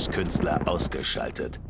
Lieblingskünstler ausgeschaltet.